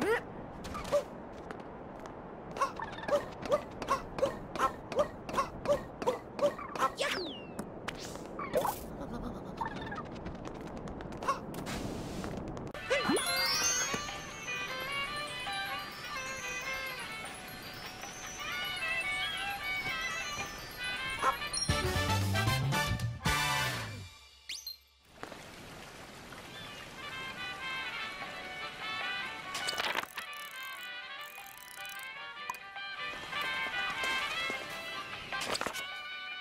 Whip!